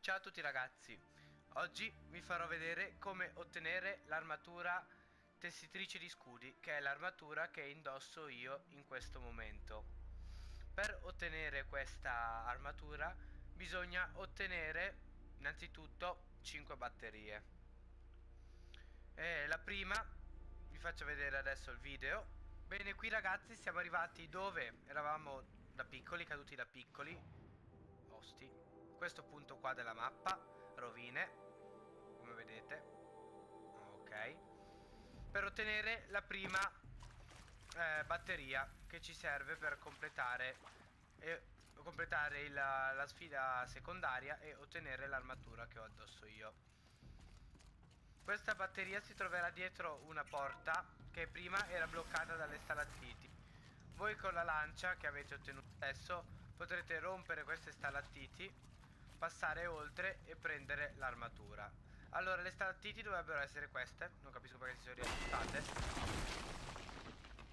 Ciao a tutti ragazzi, oggi vi farò vedere come ottenere l'armatura tessitrice di scudi che è l'armatura che indosso io in questo momento. Per ottenere questa armatura bisogna ottenere innanzitutto 5 batterie. E la prima vi faccio vedere adesso il video. Bene qui ragazzi siamo arrivati dove eravamo da piccoli caduti da piccoli. Osti. Questo punto qua della mappa rovine come vedete. Ok. Per ottenere la prima eh, batteria che ci serve per completare e completare il, la sfida secondaria e ottenere l'armatura che ho addosso io questa batteria si troverà dietro una porta che prima era bloccata dalle stalattiti. Voi con la lancia che avete ottenuto adesso potrete rompere queste stalattiti passare oltre e prendere l'armatura. Allora le stalattiti dovrebbero essere queste. Non capisco perché si sono riassustate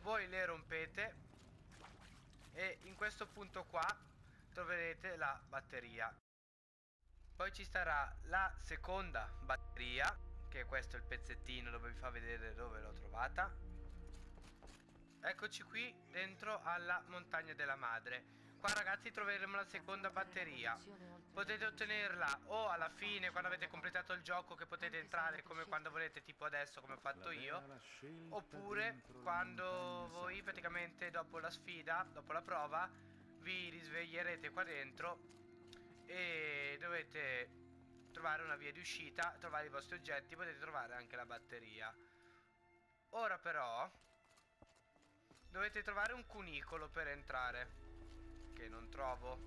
voi le rompete e in questo punto qua troverete la batteria. Poi ci starà la seconda batteria che questo è il pezzettino dove vi fa vedere dove l'ho trovata. Eccoci qui dentro alla montagna della madre. Qua ragazzi troveremo la seconda batteria. Potete ottenerla o alla fine quando avete completato il gioco che potete entrare come quando volete tipo adesso come ho fatto io. Oppure quando voi praticamente dopo la sfida, dopo la prova Vi risveglierete qua dentro E dovete trovare una via di uscita, trovare i vostri oggetti Potete trovare anche la batteria. Ora però Dovete trovare un cunicolo per entrare che non trovo.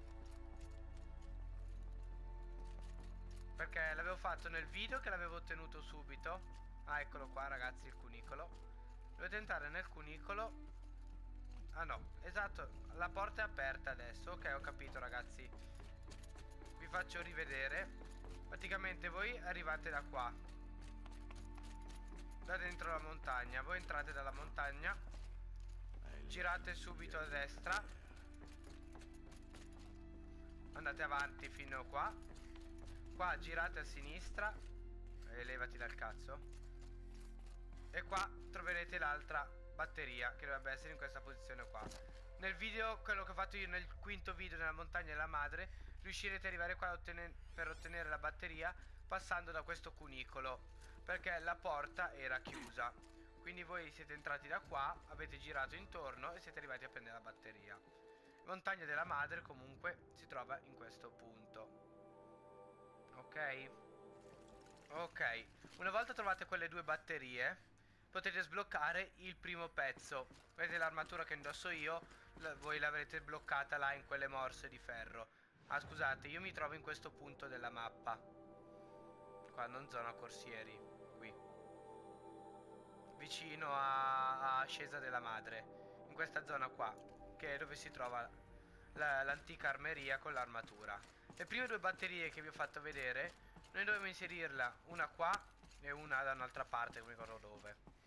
Perché l'avevo fatto nel video che l'avevo ottenuto subito. Ah eccolo qua ragazzi il cunicolo. Dovete entrare nel cunicolo. Ah no, esatto, la porta è aperta adesso. Ok ho capito ragazzi. Vi faccio rivedere Praticamente voi arrivate da qua. Da dentro la montagna. Voi entrate dalla montagna. Girate subito a destra. Andate avanti fino qua. Qua girate a sinistra. E levati dal cazzo. E qua troverete l'altra batteria che dovrebbe essere in questa posizione qua. Nel video quello che ho fatto io nel quinto video nella montagna della madre riuscirete ad arrivare qua ottenere, per ottenere la batteria passando da questo cunicolo perché la porta era chiusa. Quindi voi siete entrati da qua avete girato intorno e siete arrivati a prendere la batteria. Montagna della Madre comunque si trova in questo punto. Ok? Ok. Una volta trovate quelle due batterie Potete sbloccare il primo pezzo. Vedete l'armatura che indosso io Voi l'avrete bloccata là in quelle morse di ferro Ah scusate io mi trovo in questo punto della mappa Qua non zona corsieri Qui Vicino a, a Scesa della Madre In questa zona qua che è dove si trova l'antica armeria con l'armatura. Le prime due batterie che vi ho fatto vedere, noi dobbiamo inserirla una qua e una da un'altra parte, non mi ricordo dove.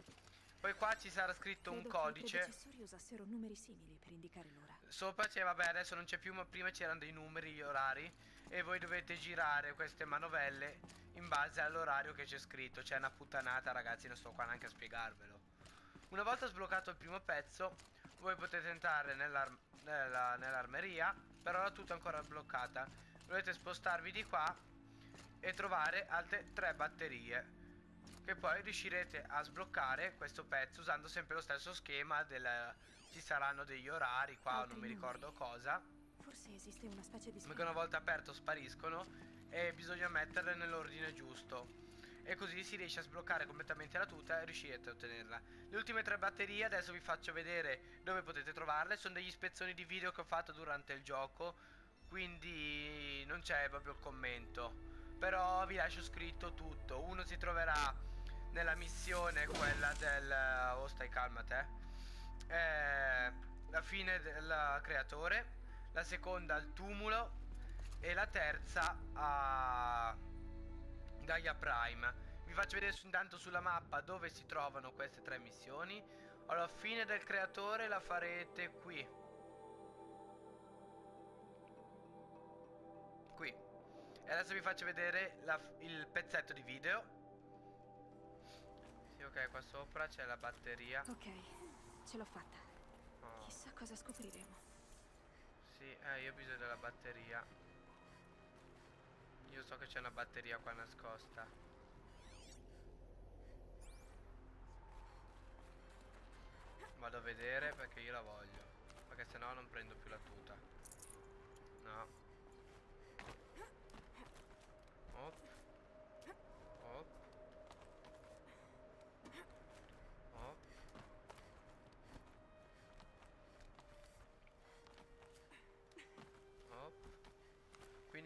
Poi qua ci sarà scritto Credo un codice. I predecessori usassero numeri simili per indicare l'ora. Sopra c'è, vabbè, adesso non c'è più, ma prima c'erano dei numeri, gli orari. E voi dovete girare queste manovelle in base all'orario che c'è scritto. C'è una puttanata, ragazzi, non sto qua neanche a spiegarvelo. Una volta sbloccato il primo pezzo, voi potete entrare nell'armeria nell però è tutta ancora bloccata dovete spostarvi di qua e trovare altre tre batterie che poi riuscirete a sbloccare questo pezzo usando sempre lo stesso schema del ci saranno degli orari qua non mi ricordo cosa. Forse esiste una specie di perché una volta aperto spariscono e bisogna metterle nell'ordine giusto. E così si riesce a sbloccare completamente la tuta e riuscirete a ottenerla. Le ultime tre batterie adesso vi faccio vedere dove potete trovarle, sono degli spezzoni di video che ho fatto durante il gioco, quindi non c'è proprio il commento. Però vi lascio scritto tutto, uno si troverà nella missione quella del... oh stai calma te eh, la fine del creatore, la seconda al tumulo e la terza a... Gaia Prime vi faccio vedere intanto sulla mappa dove si trovano queste tre missioni. Alla fine del creatore la farete qui. Qui. E adesso vi faccio vedere la, il pezzetto di video. Ok, qua sopra c'è la batteria. Ok, ce l'ho fatta. Oh. Chissà cosa scopriremo. Sì, eh, io ho bisogno della batteria. Io so che c'è una batteria qua nascosta. Vado a vedere perché io la voglio. Perché sennò non prendo più la tuta. No. Op. Op. Op.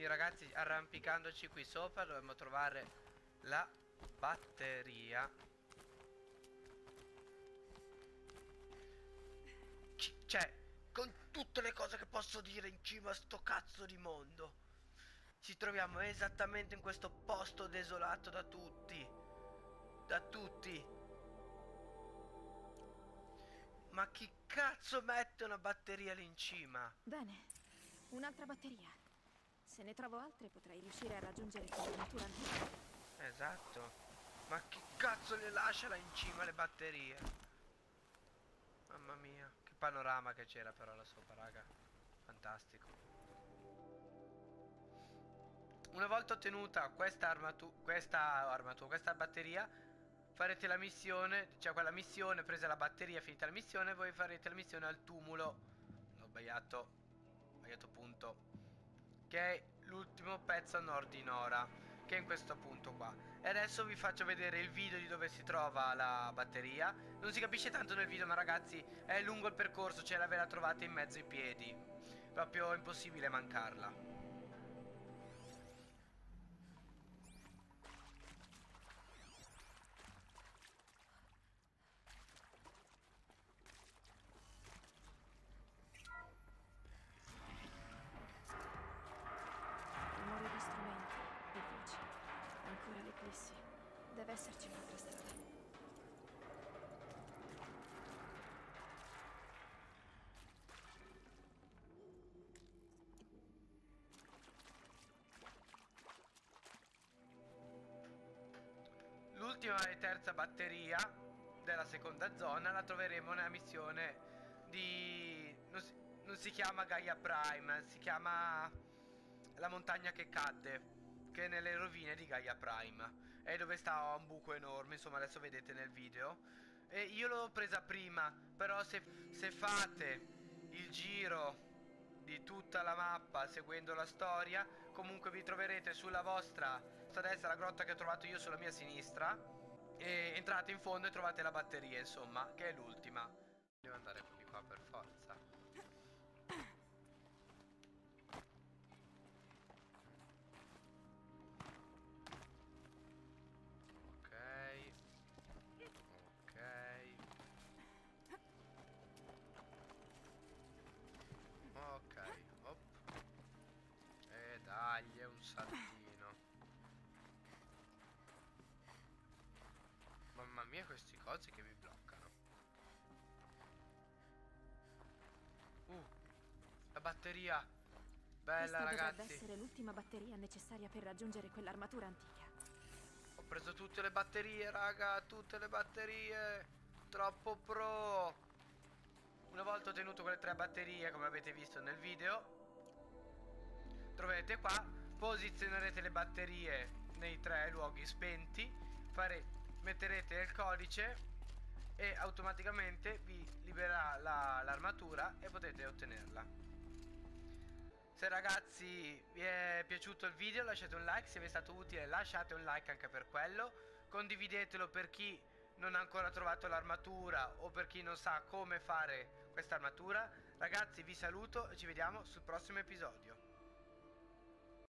Quindi ragazzi arrampicandoci qui sopra dovremmo trovare la batteria C- Cioè con tutte le cose che posso dire in cima a sto cazzo di mondo Ci troviamo esattamente in questo posto desolato da tutti Da tutti Ma chi cazzo mette una batteria lì in cima? Bene, un'altra batteria. Se ne trovo altre potrei riuscire a raggiungere quell'armatura antica. Esatto. Ma chi cazzo le lascia là in cima le batterie? Mamma mia, che panorama che c'era però là sopra, raga. Fantastico. Una volta ottenuta questa armatura, questa armatura, questa batteria, farete la missione, cioè quella missione, presa la batteria, finita la missione, voi farete la missione al tumulo. Ho sbagliato, ho sbagliato punto. Che è l'ultimo pezzo a nord di Nora che è in questo punto qua. E adesso vi faccio vedere il video di dove si trova la batteria. Non si capisce tanto nel video ma ragazzi è lungo il percorso cioè la ve la trovate in mezzo ai piedi. Proprio impossibile mancarla L'ultima e terza batteria della seconda zona la troveremo nella missione di... Non si, non si chiama Gaia Prime, si chiama la montagna che cadde, che è nelle rovine di Gaia Prime. È dove sta un buco enorme, insomma adesso vedete nel video. E io l'ho presa prima, però se, se fate il giro di tutta la mappa seguendo la storia comunque vi troverete sulla vostra a destra la grotta che ho trovato io sulla mia sinistra e entrate in fondo e trovate la batteria insomma che è l'ultima. Devo andare di Mia, questi cosi che mi bloccano. Uh, la batteria. Bella, Questa dovrebbe ragazzi. essere l'ultima batteria necessaria per raggiungere quell'armatura antica. Ho preso tutte le batterie, raga, tutte le batterie. Troppo pro. Una volta ottenuto quelle tre batterie, come avete visto nel video, troverete qua, posizionerete le batterie nei tre luoghi spenti, fare, metterete il codice e automaticamente vi libererà la- l'armatura e potete ottenerla. Se ragazzi vi è piaciuto il video lasciate un like, se vi è stato utile lasciate un like anche per quello, condividetelo per chi non ha ancora trovato l'armatura o per chi non sa come fare questa armatura. Ragazzi vi saluto e ci vediamo sul prossimo episodio.